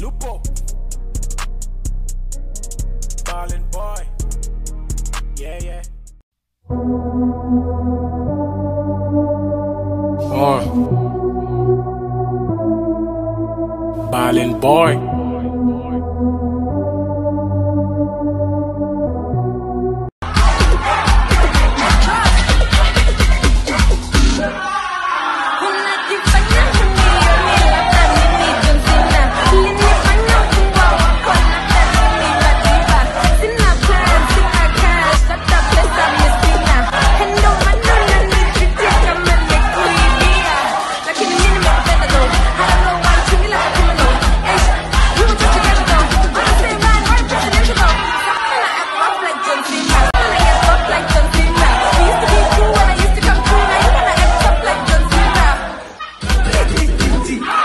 Lupo. Ballin' boy. Yeah, yeah. Uh. Ballin' boy. easy.